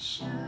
Should